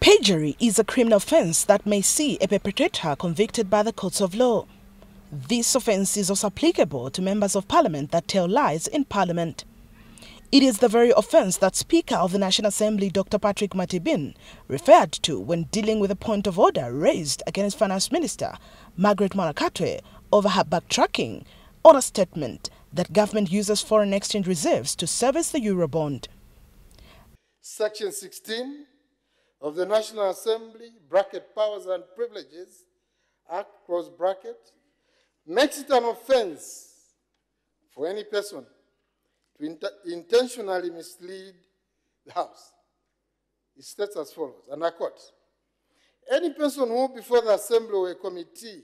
Perjury is a criminal offence that may see a perpetrator convicted by the courts of law. This offence is also applicable to members of parliament that tell lies in parliament. It is the very offence that Speaker of the National Assembly Dr. Patrick Matibini referred to when dealing with a point of order raised against Finance Minister Margaret Mwanakatwe over her backtracking on a statement that government uses foreign exchange reserves to service the Eurobond. Section 16 of the National Assembly, bracket powers and privileges, Act, close bracket, makes it an offense for any person to int- intentionally mislead the House. It states as follows, and I quote, any person who before the Assembly or a committee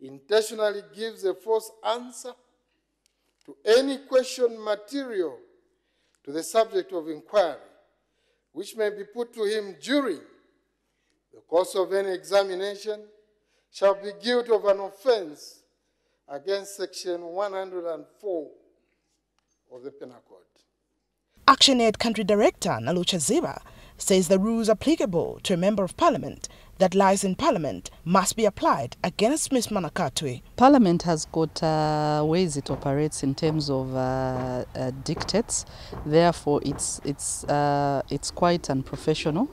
intentionally gives a false answer to any question material to the subject of inquiry which may be put to him during the course of any examination shall be guilty of an offense against section 104 of the Penal Code. ActionAid Country Director Nalucha Ziba says the rules applicable to a Member of Parliament that lies in Parliament must be applied against Ms. Manakatwe. Parliament has got uh, ways it operates in terms of uh, uh, dictates. Therefore, it's it's uh, it's quite unprofessional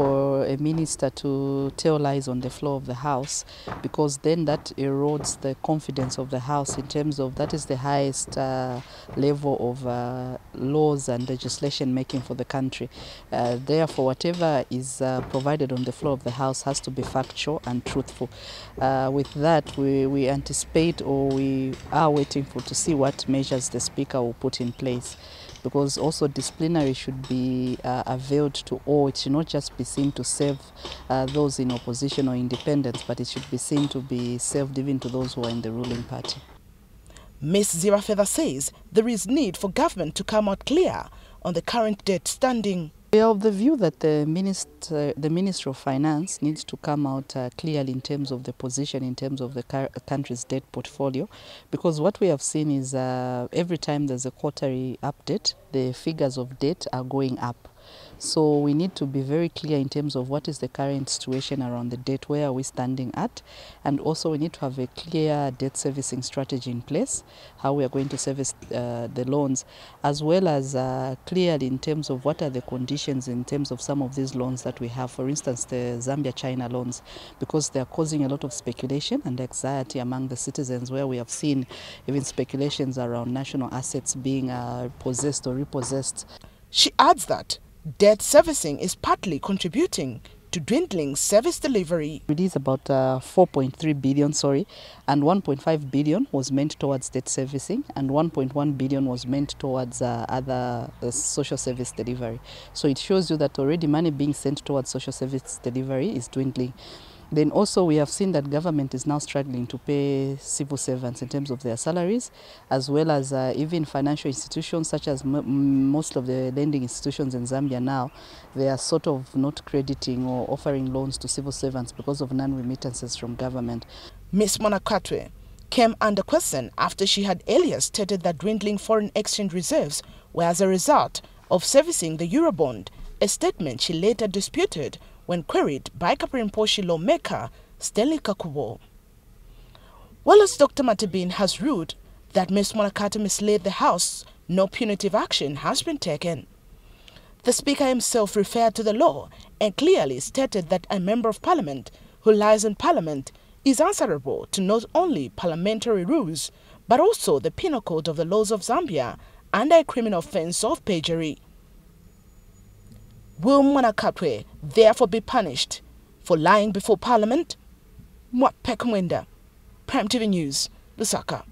for a minister to tell lies on the floor of the house because then that erodes the confidence of the house in terms of that is the highest uh, level of uh, laws and legislation making for the country. Uh, therefore, whatever is uh, provided on the floor of the house has to be factual and truthful. Uh, with that, we, we anticipate or we are waiting for to see what measures the speaker will put in place because also disciplinary should be uh, availed to all. It should not just be seen to serve uh, those in opposition or independence, but it should be seen to be served even to those who are in the ruling party. Ms. Ziba Feather says there is need for government to come out clear on the current debt standing. We are of the view that the Minister, the Minister of Finance needs to come out uh, clearly in terms of the position, in terms of the country's debt portfolio, because what we have seen is uh, every time there's a quarterly update, the figures of debt are going up. So we need to be very clear in terms of what is the current situation around the debt, where are we standing at, and also we need to have a clear debt servicing strategy in place, how we are going to service uh, the loans, as well as uh, clearly in terms of what are the conditions in terms of some of these loans that we have, for instance, the Zambia-China loans, because they are causing a lot of speculation and anxiety among the citizens, where we have seen even speculations around national assets being uh, possessed or repossessed. She adds that Debt servicing is partly contributing to dwindling service delivery. It is about uh, 4.3 billion, sorry, and 1.5 billion was meant towards debt servicing, and 1.1 billion was meant towards uh, other uh, social service delivery. So it shows you that already money being sent towards social service delivery is dwindling. Then also we have seen that government is now struggling to pay civil servants in terms of their salaries, as well as uh, even financial institutions such as most of the lending institutions in Zambia now, they are sort of not crediting or offering loans to civil servants because of non-remittances from government. Ms. Monakatwe came under question after she had earlier stated that dwindling foreign exchange reserves were as a result of servicing the Eurobond, a statement she later disputed when queried by Kapiri Mposhi lawmaker Stanley Kakubo. Whilst Dr. Matibini has ruled that Ms. Mwanakatwe misled the House, no punitive action has been taken. The Speaker himself referred to the law and clearly stated that a Member of Parliament who lies in Parliament is answerable to not only parliamentary rules but also the Penal Code of the Laws of Zambia under a criminal offence of perjury. Will Mwanakatwe therefore be punished for lying before Parliament? Mwape Kumwenda, Prime TV News, Lusaka.